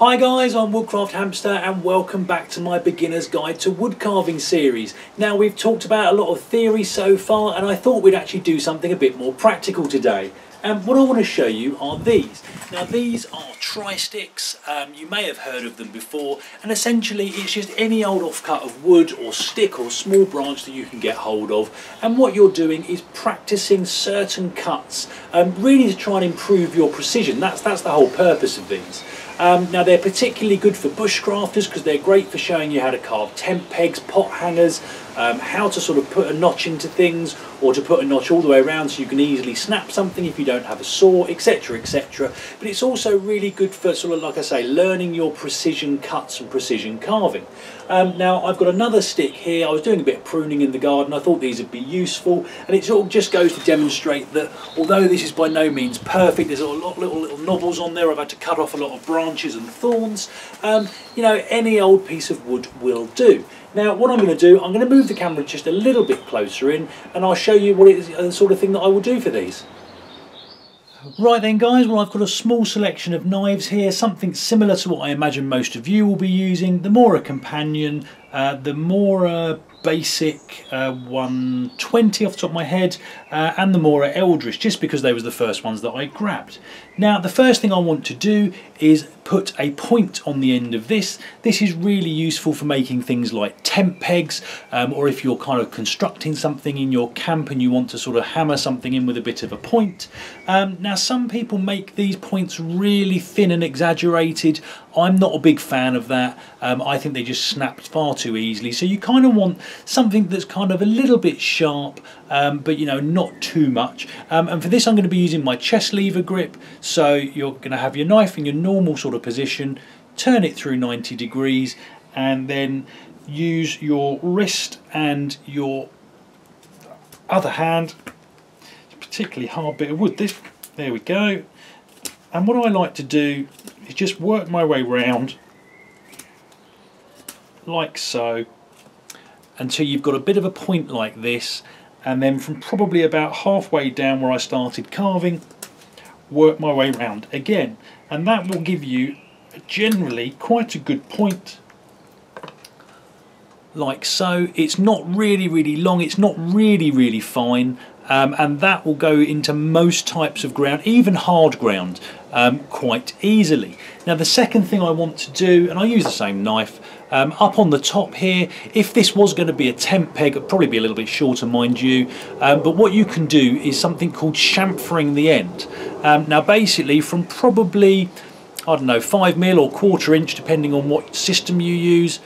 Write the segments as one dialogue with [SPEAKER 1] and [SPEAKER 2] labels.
[SPEAKER 1] Hi guys, I'm Woodcraft Hamster and welcome back to my beginner's guide to wood carving series. Now we've talked about a lot of theory so far and I thought we'd actually do something a bit more practical today. And what I want to show you are these. Now these are try-sticks, um, you may have heard of them before, and essentially it's just any old offcut of wood or stick or small branch that you can get hold of. And what you're doing is practicing certain cuts, um, really to try and improve your precision. That's, that's the whole purpose of these. Um, now they're particularly good for bushcrafters because they're great for showing you how to carve tent pegs, pot hangers, um, how to sort of put a notch into things or to put a notch all the way around so you can easily snap something if you don't have a saw, etc, etc. But it's also really good for sort of, like I say, learning your precision cuts and precision carving. Um, now I've got another stick here, I was doing a bit of pruning in the garden, I thought these would be useful and it sort of just goes to demonstrate that although this is by no means perfect, there's a lot of little, little knobbles on there, I've had to cut off a lot of branches and thorns, um, you know, any old piece of wood will do. Now what I'm going to do, I'm going to move the camera just a little bit closer in and I'll show you what it is, uh, the sort of thing that I will do for these. Right then guys, well I've got a small selection of knives here, something similar to what I imagine most of you will be using. The Mora Companion, uh, the Mora basic uh, 120 off the top of my head uh, and the Mora Eldris just because they was the first ones that I grabbed. Now the first thing I want to do is put a point on the end of this. This is really useful for making things like tent pegs um, or if you're kind of constructing something in your camp and you want to sort of hammer something in with a bit of a point. Um, now some people make these points really thin and exaggerated. I'm not a big fan of that. Um, I think they just snapped far too easily. So you kind of want something that's kind of a little bit sharp, um, but you know, not too much. Um, and for this, I'm going to be using my chest lever grip. So you're going to have your knife in your normal sort of position, turn it through 90 degrees, and then use your wrist and your other hand, particularly hard bit of wood. This, there we go. And what I like to do is just work my way round like so until you've got a bit of a point like this and then from probably about halfway down where I started carving work my way round again. And that will give you generally quite a good point. Like so it's not really really long it's not really really fine um, and that will go into most types of ground even hard ground um, quite easily now the second thing I want to do and I use the same knife um, up on the top here, if this was going to be a tent peg, it'd probably be a little bit shorter, mind you. Um, but what you can do is something called chamfering the end. Um, now, basically, from probably, I don't know, five mil or quarter inch, depending on what system you use,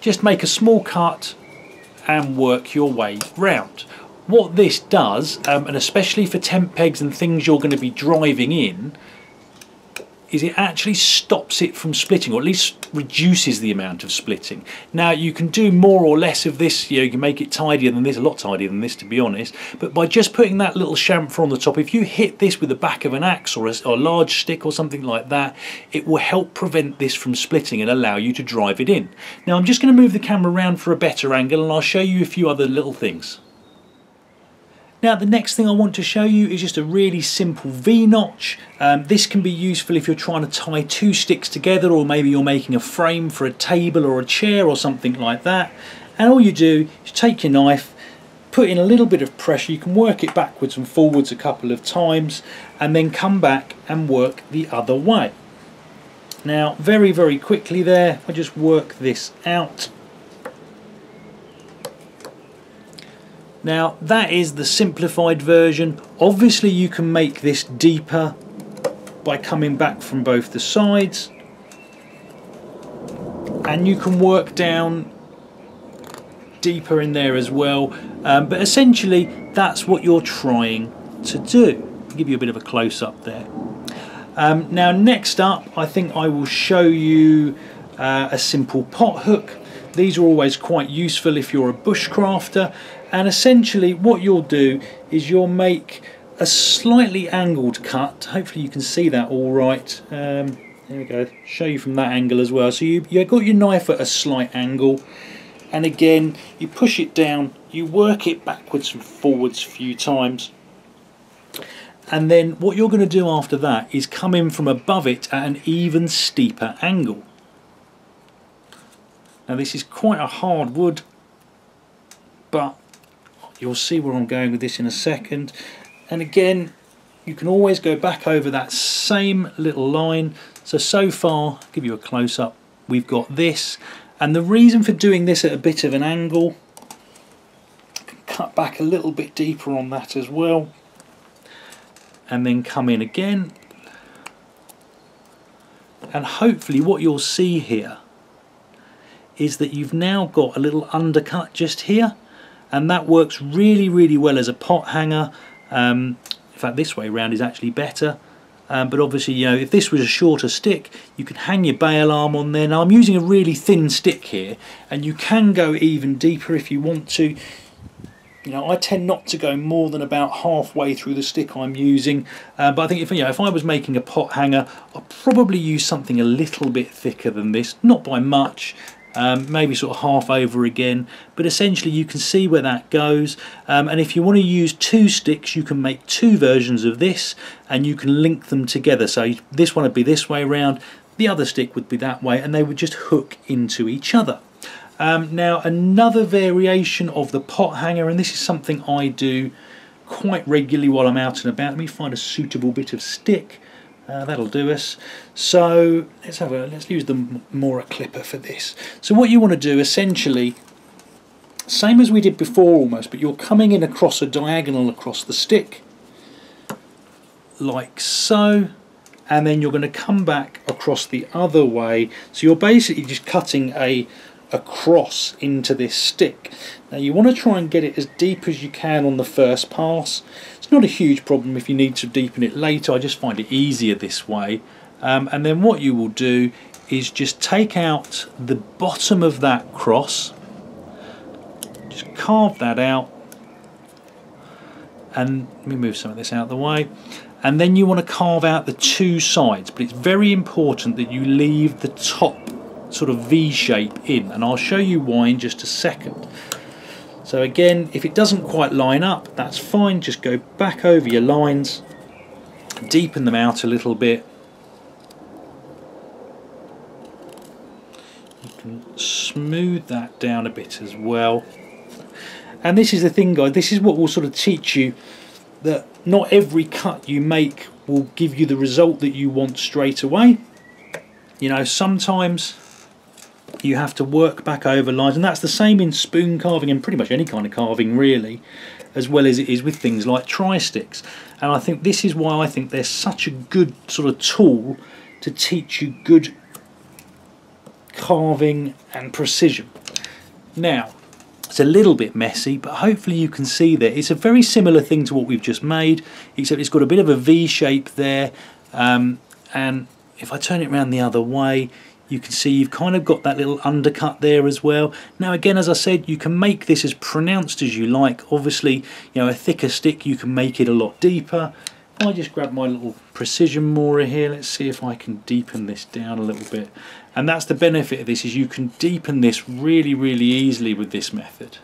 [SPEAKER 1] just make a small cut and work your way round. What this does, um, and especially for tent pegs and things you're going to be driving in, is it actually stops it from splitting or at least reduces the amount of splitting. Now you can do more or less of this, you, know, you can make it tidier than this, a lot tidier than this to be honest, but by just putting that little chamfer on the top, if you hit this with the back of an axe or a, or a large stick or something like that, it will help prevent this from splitting and allow you to drive it in. Now I'm just going to move the camera around for a better angle and I'll show you a few other little things. Now the next thing I want to show you is just a really simple V-notch. Um, this can be useful if you're trying to tie two sticks together or maybe you're making a frame for a table or a chair or something like that. And all you do is take your knife, put in a little bit of pressure, you can work it backwards and forwards a couple of times and then come back and work the other way. Now very very quickly there, I just work this out Now that is the simplified version. Obviously you can make this deeper by coming back from both the sides and you can work down deeper in there as well um, but essentially that's what you're trying to do. I'll give you a bit of a close-up there. Um, now next up I think I will show you uh, a simple pot hook. These are always quite useful if you're a bushcrafter and essentially what you'll do is you'll make a slightly angled cut. Hopefully you can see that all right. Um, there we go. Show you from that angle as well. So you, you've got your knife at a slight angle and again you push it down you work it backwards and forwards a few times. And then what you're going to do after that is come in from above it at an even steeper angle. Now this is quite a hard wood but you'll see where I'm going with this in a second. And again you can always go back over that same little line. So so far I'll give you a close-up we've got this. And the reason for doing this at a bit of an angle cut back a little bit deeper on that as well and then come in again. And hopefully what you'll see here is that you've now got a little undercut just here and that works really really well as a pot hanger. Um, in fact this way round is actually better. Um, but obviously you know if this was a shorter stick you can hang your bail arm on there. Now I'm using a really thin stick here and you can go even deeper if you want to. You know, I tend not to go more than about halfway through the stick I'm using, uh, but I think if you know if I was making a pot hanger, I'd probably use something a little bit thicker than this, not by much. Um, maybe sort of half over again but essentially you can see where that goes um, and if you want to use two sticks you can make two versions of this and you can link them together so this one would be this way around the other stick would be that way and they would just hook into each other um, now another variation of the pot hanger, and this is something I do quite regularly while I'm out and about. Let me find a suitable bit of stick. Uh, that'll do us. So let's have a let's use the Mora clipper for this. So what you want to do essentially, same as we did before almost, but you're coming in across a diagonal across the stick, like so, and then you're going to come back across the other way. So you're basically just cutting a across into this stick. Now you want to try and get it as deep as you can on the first pass. It's not a huge problem if you need to deepen it later, I just find it easier this way. Um, and then what you will do is just take out the bottom of that cross, just carve that out, and let me move some of this out of the way and then you want to carve out the two sides but it's very important that you leave the top sort of V shape in and I'll show you why in just a second. So again, if it doesn't quite line up, that's fine. Just go back over your lines, deepen them out a little bit. You can smooth that down a bit as well. And this is the thing, guys, this is what will sort of teach you that not every cut you make will give you the result that you want straight away. You know, sometimes you have to work back over lines and that's the same in spoon carving and pretty much any kind of carving really as well as it is with things like try-sticks. And I think this is why I think they're such a good sort of tool to teach you good carving and precision. Now it's a little bit messy but hopefully you can see that it's a very similar thing to what we've just made except it's got a bit of a V shape there um, and if I turn it around the other way you can see you've kind of got that little undercut there as well. Now again as I said you can make this as pronounced as you like. Obviously you know a thicker stick you can make it a lot deeper. I just grab my little precision Mora here let's see if I can deepen this down a little bit. And that's the benefit of this is you can deepen this really really easily with this method.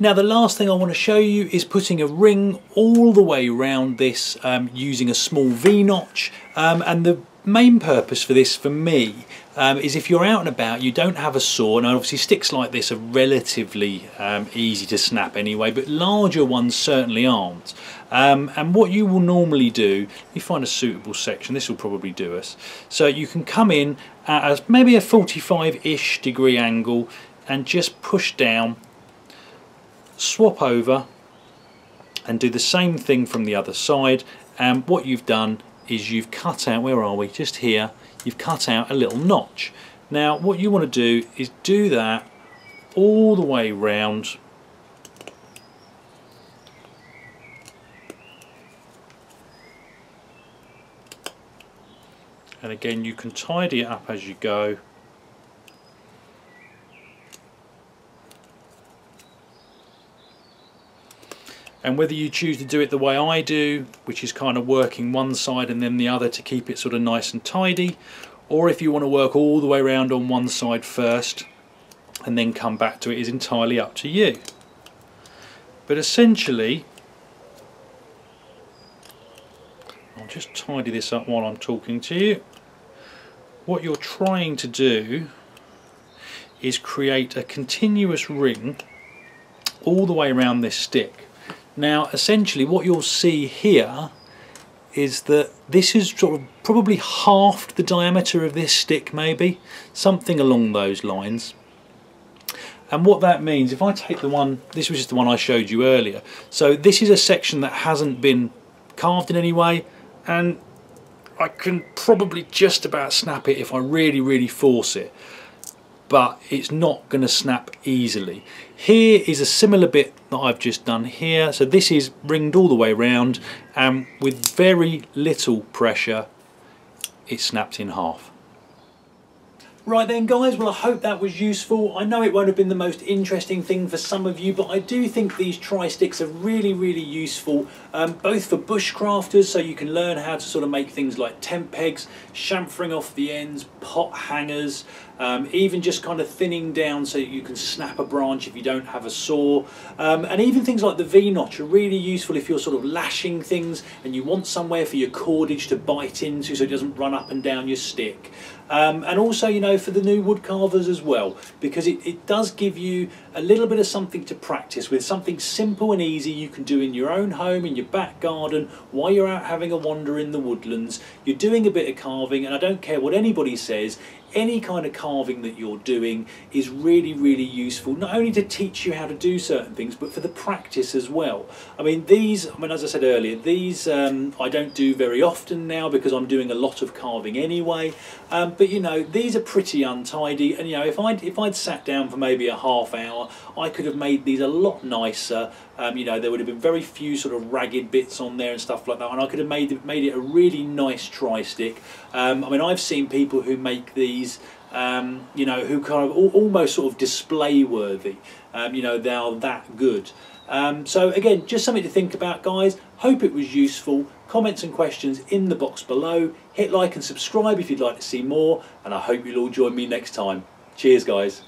[SPEAKER 1] Now the last thing I want to show you is putting a ring all the way around this um, using a small V-notch. Um, and the main purpose for this for me um, is if you're out and about you don't have a saw. And obviously sticks like this are relatively um, easy to snap anyway but larger ones certainly aren't. Um, and what you will normally do you find a suitable section. This will probably do us. So you can come in at a, maybe a 45-ish degree angle and just push down swap over and do the same thing from the other side. And what you've done is you've cut out, where are we, just here, you've cut out a little notch. Now what you want to do is do that all the way round. And again you can tidy it up as you go and whether you choose to do it the way I do which is kind of working one side and then the other to keep it sort of nice and tidy or if you want to work all the way around on one side first and then come back to it is entirely up to you but essentially I'll just tidy this up while I'm talking to you. What you're trying to do is create a continuous ring all the way around this stick. Now essentially what you'll see here is that this is sort of probably half the diameter of this stick maybe, something along those lines. And what that means, if I take the one, this was just the one I showed you earlier, so this is a section that hasn't been carved in any way, and I can probably just about snap it if I really, really force it but it's not going to snap easily. Here is a similar bit that I've just done here. So this is ringed all the way around and with very little pressure it snapped in half. Right then guys, well I hope that was useful. I know it won't have been the most interesting thing for some of you, but I do think these try-sticks are really, really useful, um, both for bushcrafters, so you can learn how to sort of make things like tent pegs, chamfering off the ends, pot hangers, um, even just kind of thinning down so you can snap a branch if you don't have a saw. Um, and even things like the V-notch are really useful if you're sort of lashing things and you want somewhere for your cordage to bite into so it doesn't run up and down your stick. Um, and also, you know, for the new wood carvers as well, because it, it does give you a little bit of something to practice with, something simple and easy you can do in your own home, in your back garden, while you're out having a wander in the woodlands. You're doing a bit of carving, and I don't care what anybody says, any kind of carving that you're doing is really really useful not only to teach you how to do certain things but for the practice as well. I mean these I mean as I said earlier these um, I don't do very often now because I'm doing a lot of carving anyway. Um, but you know these are pretty untidy. And you know if I'd if I'd sat down for maybe a half hour I could have made these a lot nicer. Um, you know there would have been very few sort of ragged bits on there and stuff like that. And I could have made it, made it a really nice try-stick. Um, I mean I've seen people who make these um, you know who kind of almost sort of display worthy um, you know they're that good. Um, so again just something to think about guys. Hope it was useful. Comments and questions in the box below. Hit like and subscribe if you'd like to see more and I hope you'll all join me next time. Cheers guys